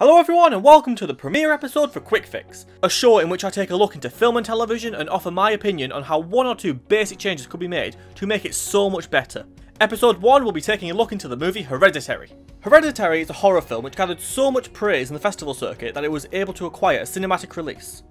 Hello everyone and welcome to the premiere episode for Quick Fix, a show in which I take a look into film and television and offer my opinion on how one or two basic changes could be made to make it so much better. Episode 1 will be taking a look into the movie Hereditary. Hereditary is a horror film which gathered so much praise in the festival circuit that it was able to acquire a cinematic release.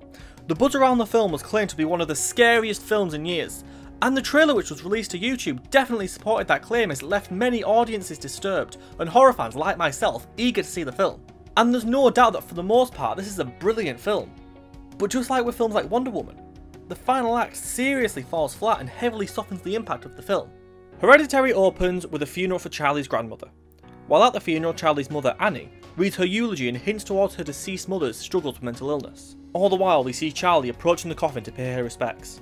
The buzz around the film was claimed to be one of the scariest films in years, and the trailer which was released to YouTube definitely supported that claim as it left many audiences disturbed and horror fans like myself eager to see the film. And there's no doubt that for the most part this is a brilliant film. But just like with films like Wonder Woman, the final act seriously falls flat and heavily softens the impact of the film. Hereditary opens with a funeral for Charlie's grandmother. While at the funeral, Charlie's mother, Annie, reads her eulogy and hints towards her deceased mother's struggles with mental illness. All the while, we see Charlie approaching the coffin to pay her respects.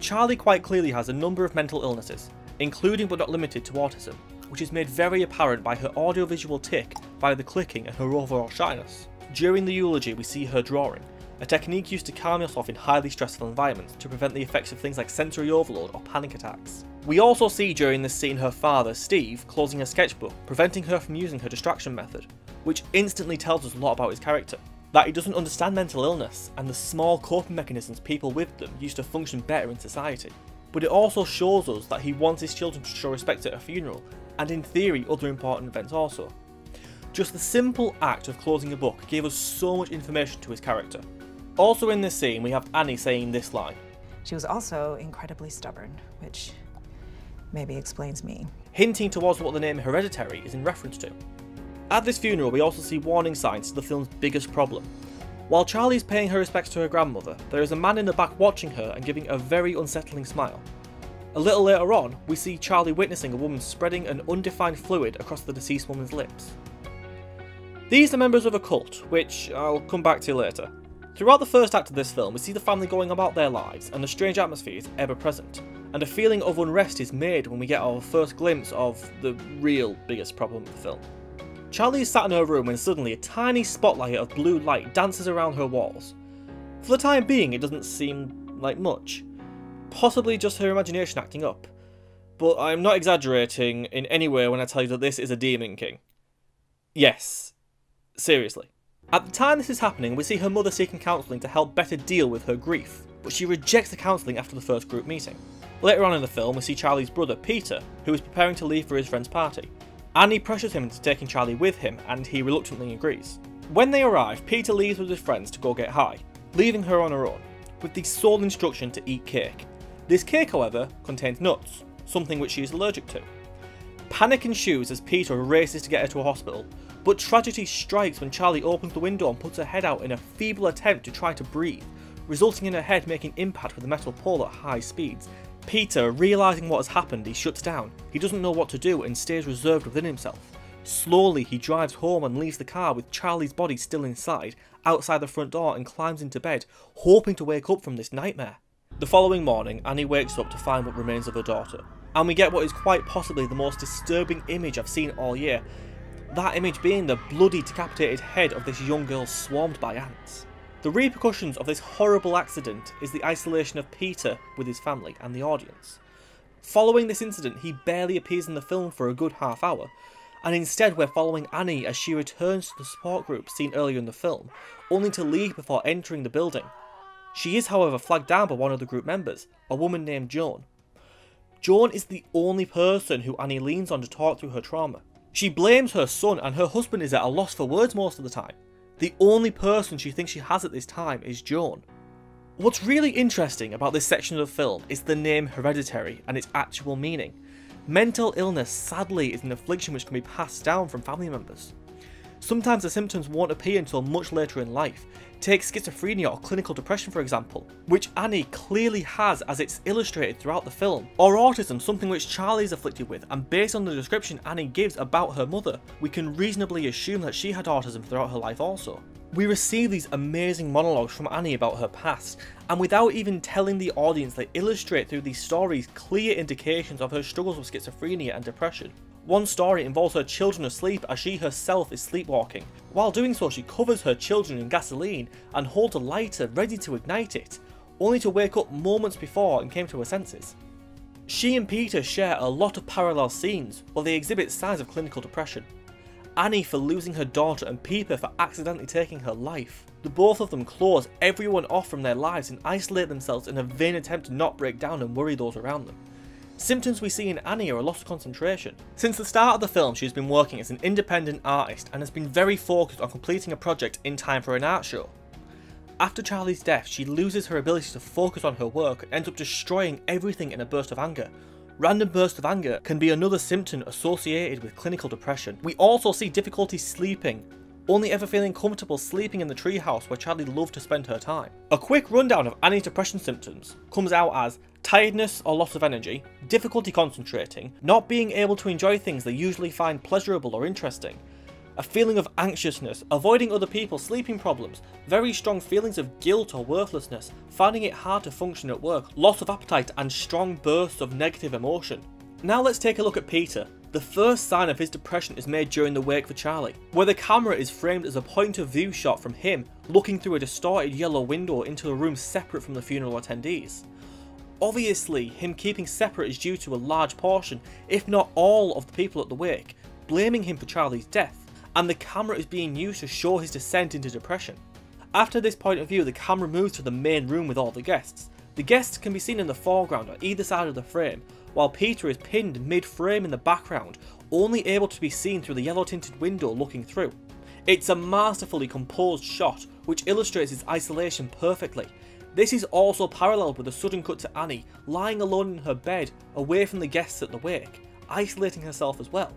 Charlie quite clearly has a number of mental illnesses, including but not limited to autism, which is made very apparent by her audiovisual tic via the clicking and her overall shyness. During the eulogy we see her drawing, a technique used to calm yourself in highly stressful environments to prevent the effects of things like sensory overload or panic attacks. We also see during this scene her father, Steve, closing her sketchbook, preventing her from using her distraction method, which instantly tells us a lot about his character. That he doesn't understand mental illness and the small coping mechanisms people with them use to function better in society. But it also shows us that he wants his children to show respect at a funeral and in theory other important events also. Just the simple act of closing a book gave us so much information to his character. Also in this scene we have Annie saying this line. She was also incredibly stubborn, which maybe explains me. Hinting towards what the name Hereditary is in reference to. At this funeral we also see warning signs to the film's biggest problem. While Charlie is paying her respects to her grandmother, there is a man in the back watching her and giving a very unsettling smile. A little later on, we see Charlie witnessing a woman spreading an undefined fluid across the deceased woman's lips. These are members of a cult, which I'll come back to later. Throughout the first act of this film, we see the family going about their lives, and the strange atmosphere is ever present, and a feeling of unrest is made when we get our first glimpse of the real biggest problem of the film. Charlie is sat in her room when suddenly a tiny spotlight of blue light dances around her walls. For the time being, it doesn't seem like much, possibly just her imagination acting up. But I'm not exaggerating in any way when I tell you that this is a Demon King. Yes, seriously. At the time this is happening, we see her mother seeking counselling to help better deal with her grief, but she rejects the counselling after the first group meeting. Later on in the film, we see Charlie's brother, Peter, who is preparing to leave for his friend's party. Annie pressures him into taking Charlie with him, and he reluctantly agrees. When they arrive, Peter leaves with his friends to go get high, leaving her on her own, with the sole instruction to eat cake, this cake, however, contains nuts, something which she is allergic to. Panic ensues as Peter races to get her to a hospital, but tragedy strikes when Charlie opens the window and puts her head out in a feeble attempt to try to breathe, resulting in her head making impact with the metal pole at high speeds. Peter, realising what has happened, he shuts down. He doesn't know what to do and stays reserved within himself. Slowly, he drives home and leaves the car with Charlie's body still inside, outside the front door and climbs into bed, hoping to wake up from this nightmare. The following morning, Annie wakes up to find what remains of her daughter, and we get what is quite possibly the most disturbing image I've seen all year. That image being the bloody decapitated head of this young girl swarmed by ants. The repercussions of this horrible accident is the isolation of Peter with his family and the audience. Following this incident, he barely appears in the film for a good half hour, and instead we're following Annie as she returns to the support group seen earlier in the film, only to leave before entering the building. She is, however, flagged down by one of the group members, a woman named Joan. Joan is the only person who Annie leans on to talk through her trauma. She blames her son, and her husband is at a loss for words most of the time. The only person she thinks she has at this time is Joan. What's really interesting about this section of the film is the name Hereditary and its actual meaning. Mental illness, sadly, is an affliction which can be passed down from family members. Sometimes the symptoms won't appear until much later in life. Take schizophrenia or clinical depression for example, which Annie clearly has as it's illustrated throughout the film, or autism, something which Charlie is afflicted with, and based on the description Annie gives about her mother, we can reasonably assume that she had autism throughout her life also. We receive these amazing monologues from Annie about her past, and without even telling the audience they illustrate through these stories clear indications of her struggles with schizophrenia and depression. One story involves her children asleep as she herself is sleepwalking. While doing so she covers her children in gasoline and holds a lighter ready to ignite it, only to wake up moments before and came to her senses. She and Peter share a lot of parallel scenes while they exhibit signs of clinical depression. Annie for losing her daughter and Peeper for accidentally taking her life. The both of them close everyone off from their lives and isolate themselves in a vain attempt to not break down and worry those around them. Symptoms we see in Annie are a loss of concentration. Since the start of the film she has been working as an independent artist and has been very focused on completing a project in time for an art show. After Charlie's death, she loses her ability to focus on her work and ends up destroying everything in a burst of anger. Random bursts of anger can be another symptom associated with clinical depression. We also see difficulty sleeping, only ever feeling comfortable sleeping in the treehouse where Charlie loved to spend her time. A quick rundown of Annie's depression symptoms comes out as tiredness or loss of energy, difficulty concentrating, not being able to enjoy things they usually find pleasurable or interesting, a feeling of anxiousness, avoiding other people, sleeping problems, very strong feelings of guilt or worthlessness, finding it hard to function at work, loss of appetite, and strong bursts of negative emotion. Now let's take a look at Peter. The first sign of his depression is made during the wake for Charlie, where the camera is framed as a point of view shot from him looking through a distorted yellow window into a room separate from the funeral attendees. Obviously, him keeping separate is due to a large portion, if not all, of the people at the wake, blaming him for Charlie's death and the camera is being used to show his descent into depression. After this point of view, the camera moves to the main room with all the guests. The guests can be seen in the foreground on either side of the frame, while Peter is pinned mid-frame in the background, only able to be seen through the yellow tinted window looking through. It's a masterfully composed shot, which illustrates his isolation perfectly. This is also paralleled with a sudden cut to Annie, lying alone in her bed, away from the guests at the wake, isolating herself as well.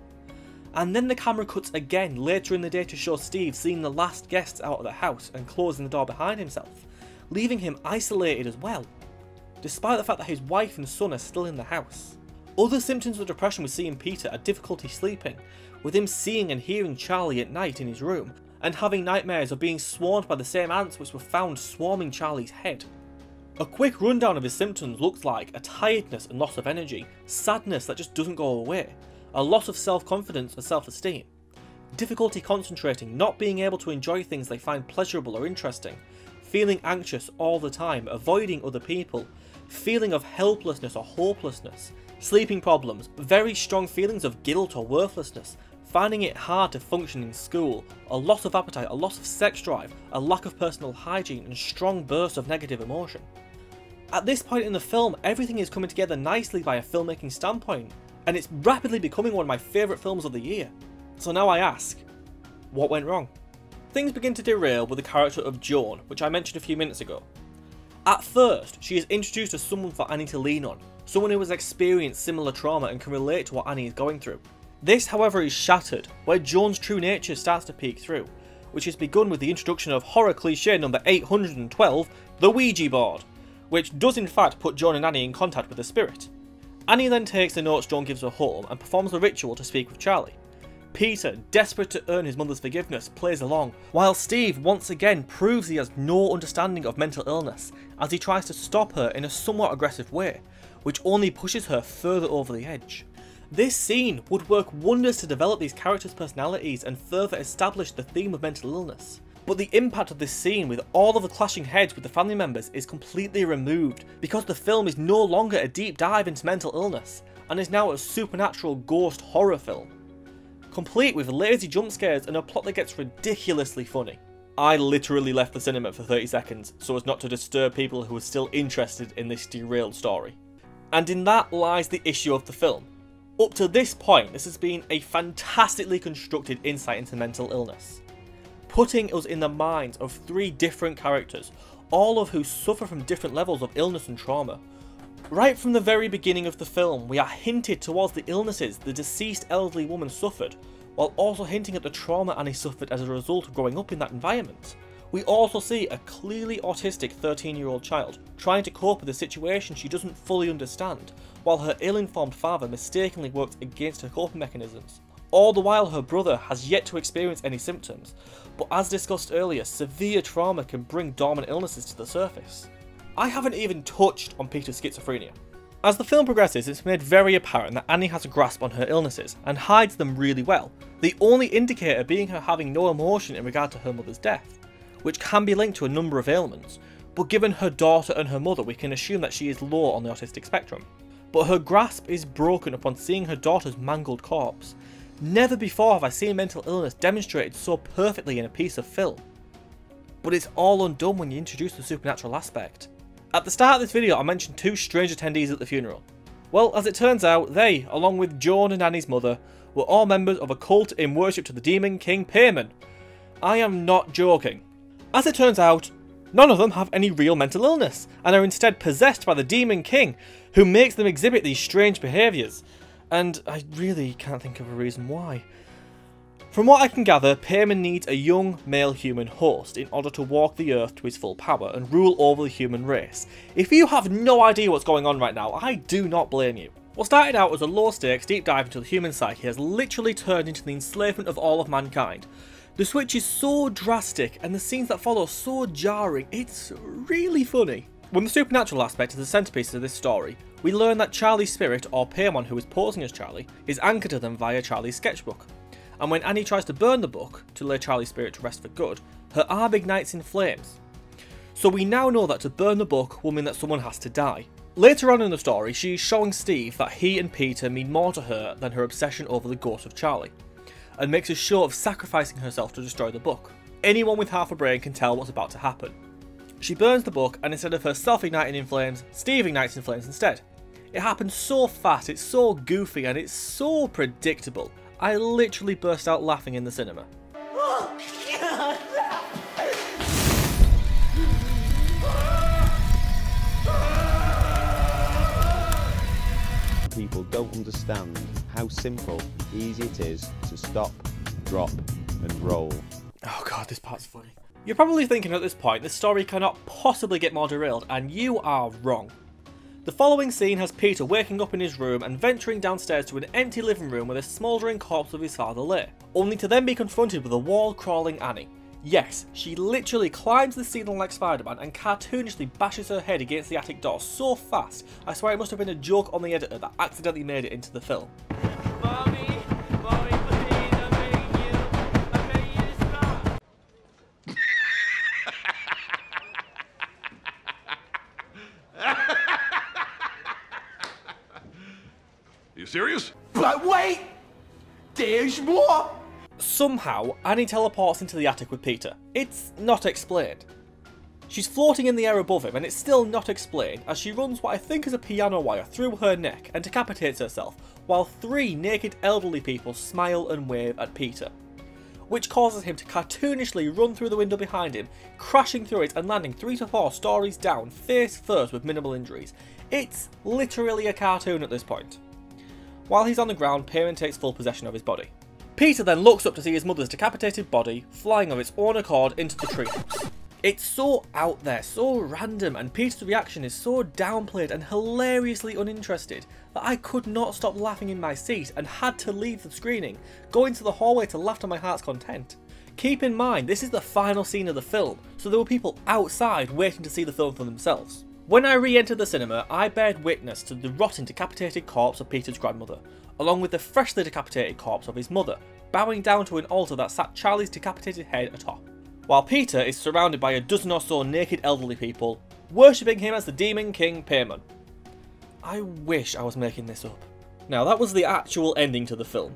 And then the camera cuts again later in the day to show Steve seeing the last guests out of the house and closing the door behind himself, leaving him isolated as well, despite the fact that his wife and son are still in the house. Other symptoms of depression we see in Peter are difficulty sleeping, with him seeing and hearing Charlie at night in his room, and having nightmares of being swarmed by the same ants which were found swarming Charlie's head. A quick rundown of his symptoms looks like a tiredness and loss of energy, sadness that just doesn't go away, a loss of self-confidence and self-esteem, difficulty concentrating, not being able to enjoy things they find pleasurable or interesting, feeling anxious all the time, avoiding other people, feeling of helplessness or hopelessness, sleeping problems, very strong feelings of guilt or worthlessness, finding it hard to function in school, a loss of appetite, a loss of sex drive, a lack of personal hygiene, and strong bursts of negative emotion. At this point in the film, everything is coming together nicely by a filmmaking standpoint, and it's rapidly becoming one of my favourite films of the year. So now I ask, what went wrong? Things begin to derail with the character of Joan, which I mentioned a few minutes ago. At first, she is introduced as someone for Annie to lean on, someone who has experienced similar trauma and can relate to what Annie is going through. This, however, is shattered, where Joan's true nature starts to peek through, which has begun with the introduction of horror cliche number 812, the Ouija board, which does in fact put Joan and Annie in contact with the spirit. Annie then takes the notes Joan gives her home and performs the ritual to speak with Charlie. Peter, desperate to earn his mother's forgiveness, plays along, while Steve once again proves he has no understanding of mental illness as he tries to stop her in a somewhat aggressive way, which only pushes her further over the edge. This scene would work wonders to develop these characters' personalities and further establish the theme of mental illness. But the impact of this scene with all of the clashing heads with the family members is completely removed because the film is no longer a deep dive into mental illness and is now a supernatural ghost horror film. Complete with lazy jump scares and a plot that gets ridiculously funny. I literally left the cinema for 30 seconds so as not to disturb people who are still interested in this derailed story. And in that lies the issue of the film. Up to this point, this has been a fantastically constructed insight into mental illness putting us in the minds of three different characters, all of who suffer from different levels of illness and trauma. Right from the very beginning of the film, we are hinted towards the illnesses the deceased elderly woman suffered, while also hinting at the trauma Annie suffered as a result of growing up in that environment. We also see a clearly autistic 13 year old child trying to cope with a situation she doesn't fully understand, while her ill informed father mistakenly works against her coping mechanisms. All the while her brother has yet to experience any symptoms, but as discussed earlier, severe trauma can bring dormant illnesses to the surface. I haven't even touched on Peter's schizophrenia. As the film progresses, it's made very apparent that Annie has a grasp on her illnesses and hides them really well, the only indicator being her having no emotion in regard to her mother's death, which can be linked to a number of ailments, but given her daughter and her mother, we can assume that she is low on the autistic spectrum. But her grasp is broken upon seeing her daughter's mangled corpse, Never before have I seen mental illness demonstrated so perfectly in a piece of film. But it's all undone when you introduce the supernatural aspect. At the start of this video I mentioned two strange attendees at the funeral. Well, as it turns out, they, along with Joan and Annie's mother, were all members of a cult in worship to the demon king Paimon. I am not joking. As it turns out, none of them have any real mental illness, and are instead possessed by the demon king, who makes them exhibit these strange behaviours, and I really can't think of a reason why. From what I can gather, Paimon needs a young male human host in order to walk the earth to his full power and rule over the human race. If you have no idea what's going on right now, I do not blame you. What started out as a low stakes deep dive into the human psyche has literally turned into the enslavement of all of mankind. The switch is so drastic and the scenes that follow so jarring, it's really funny. When the supernatural aspect is the centrepiece of this story, we learn that Charlie's spirit, or Paimon who is posing as Charlie, is anchored to them via Charlie's sketchbook. And when Annie tries to burn the book, to lay Charlie's spirit to rest for good, her arm ignites in flames. So we now know that to burn the book will mean that someone has to die. Later on in the story, she is showing Steve that he and Peter mean more to her than her obsession over the ghost of Charlie, and makes a show of sacrificing herself to destroy the book. Anyone with half a brain can tell what's about to happen. She burns the book, and instead of herself igniting in flames, Steve ignites in flames instead. It happens so fast, it's so goofy, and it's so predictable. I literally burst out laughing in the cinema. People don't understand how simple, easy it is to stop, drop, and roll. Oh god, this part's funny. You're probably thinking at this point, this story cannot possibly get more derailed, and you are wrong. The following scene has Peter waking up in his room and venturing downstairs to an empty living room where the smouldering corpse of his father lay, only to then be confronted with a wall-crawling Annie. Yes, she literally climbs the ceiling like Spider-Man and cartoonishly bashes her head against the attic door so fast, I swear it must have been a joke on the editor that accidentally made it into the film. Mommy, mommy, please, I'm begging you. I'm begging you to stop. You serious? But wait! There's more! Somehow, Annie teleports into the attic with Peter. It's not explained. She's floating in the air above him and it's still not explained as she runs what I think is a piano wire through her neck and decapitates herself while three naked elderly people smile and wave at Peter. Which causes him to cartoonishly run through the window behind him, crashing through it and landing three to four stories down face first with minimal injuries. It's literally a cartoon at this point. While he's on the ground, Paimon takes full possession of his body. Peter then looks up to see his mother's decapitated body flying of its own accord into the treehouse. It's so out there, so random, and Peter's reaction is so downplayed and hilariously uninterested that I could not stop laughing in my seat and had to leave the screening, go into the hallway to laugh to my heart's content. Keep in mind, this is the final scene of the film, so there were people outside waiting to see the film for themselves. When I re-entered the cinema, I bared witness to the rotting decapitated corpse of Peter's grandmother, along with the freshly decapitated corpse of his mother, bowing down to an altar that sat Charlie's decapitated head atop, while Peter is surrounded by a dozen or so naked elderly people, worshipping him as the demon king Paimon. I wish I was making this up. Now that was the actual ending to the film.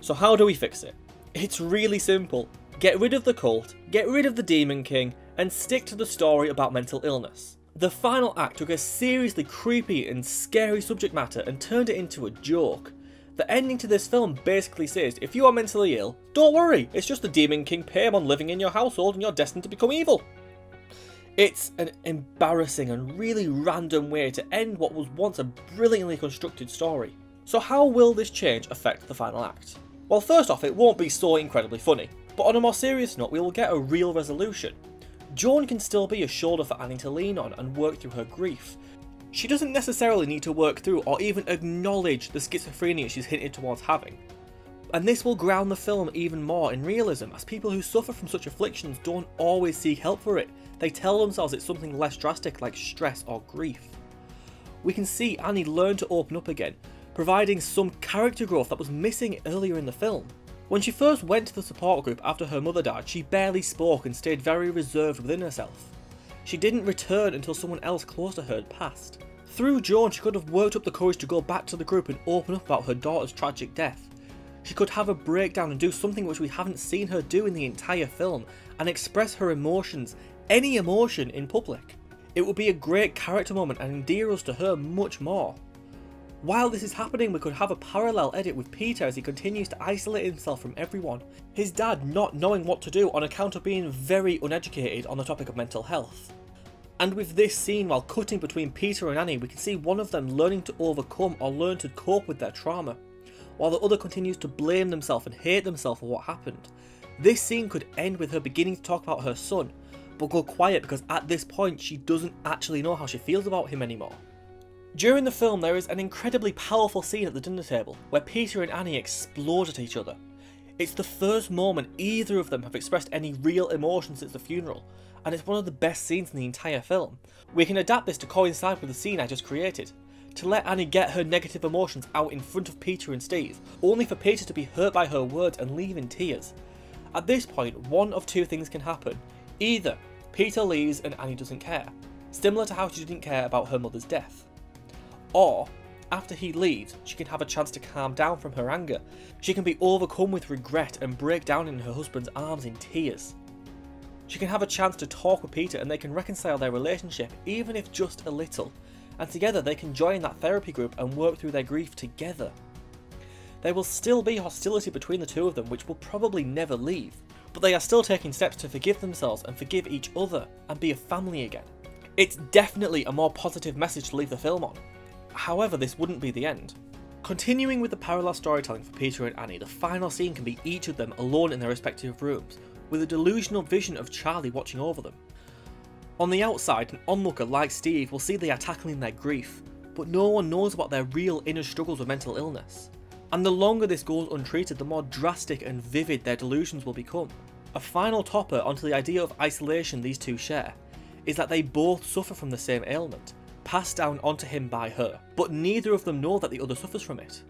So how do we fix it? It's really simple. Get rid of the cult, get rid of the Demon King, and stick to the story about mental illness. The final act took a seriously creepy and scary subject matter and turned it into a joke. The ending to this film basically says if you are mentally ill, don't worry, it's just the Demon King Paimon living in your household and you're destined to become evil. It's an embarrassing and really random way to end what was once a brilliantly constructed story. So how will this change affect the final act? Well first off, it won't be so incredibly funny, but on a more serious note we will get a real resolution. Joan can still be a shoulder for Annie to lean on and work through her grief. She doesn't necessarily need to work through or even acknowledge the schizophrenia she's hinted towards having. And this will ground the film even more in realism, as people who suffer from such afflictions don't always seek help for it. They tell themselves it's something less drastic like stress or grief. We can see Annie learn to open up again, providing some character growth that was missing earlier in the film. When she first went to the support group after her mother died, she barely spoke and stayed very reserved within herself. She didn't return until someone else close to her had passed. Through Joan, she could have worked up the courage to go back to the group and open up about her daughter's tragic death. She could have a breakdown and do something which we haven't seen her do in the entire film and express her emotions, any emotion, in public. It would be a great character moment and endear us to her much more. While this is happening, we could have a parallel edit with Peter as he continues to isolate himself from everyone. His dad not knowing what to do on account of being very uneducated on the topic of mental health. And with this scene, while cutting between Peter and Annie, we can see one of them learning to overcome or learn to cope with their trauma, while the other continues to blame themselves and hate themselves for what happened. This scene could end with her beginning to talk about her son, but go quiet because at this point she doesn't actually know how she feels about him anymore. During the film, there is an incredibly powerful scene at the dinner table where Peter and Annie explode at each other. It's the first moment either of them have expressed any real emotion since the funeral, and it's one of the best scenes in the entire film. We can adapt this to coincide with the scene I just created, to let Annie get her negative emotions out in front of Peter and Steve, only for Peter to be hurt by her words and leave in tears. At this point, one of two things can happen. Either Peter leaves and Annie doesn't care, similar to how she didn't care about her mother's death. Or, after he leaves, she can have a chance to calm down from her anger. She can be overcome with regret and break down in her husband's arms in tears. She can have a chance to talk with Peter and they can reconcile their relationship, even if just a little, and together they can join that therapy group and work through their grief together. There will still be hostility between the two of them, which will probably never leave, but they are still taking steps to forgive themselves and forgive each other and be a family again. It's definitely a more positive message to leave the film on. However, this wouldn't be the end. Continuing with the parallel storytelling for Peter and Annie, the final scene can be each of them alone in their respective rooms, with a delusional vision of Charlie watching over them. On the outside, an onlooker like Steve will see they are tackling their grief, but no one knows about their real inner struggles with mental illness. And the longer this goes untreated, the more drastic and vivid their delusions will become. A final topper onto the idea of isolation these two share is that they both suffer from the same ailment, passed down onto him by her, but neither of them know that the other suffers from it.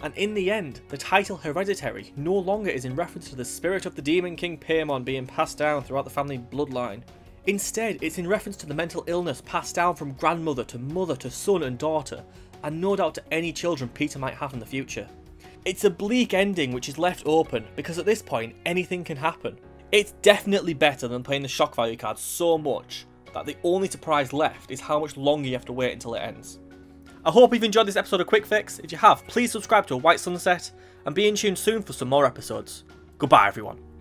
And in the end, the title Hereditary no longer is in reference to the spirit of the Demon King Paimon being passed down throughout the family bloodline. Instead, it's in reference to the mental illness passed down from grandmother to mother to son and daughter, and no doubt to any children Peter might have in the future. It's a bleak ending which is left open because at this point anything can happen. It's definitely better than playing the shock value card so much that the only surprise left is how much longer you have to wait until it ends. I hope you've enjoyed this episode of Quick Fix. If you have, please subscribe to A Whyte Sunset and be in tune soon for some more episodes. Goodbye everyone.